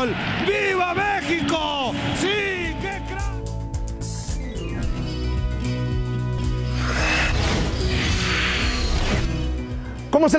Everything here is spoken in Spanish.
fútbol. ¡Viva México! ¡Sí! ¡Qué crack! ¿Cómo se lo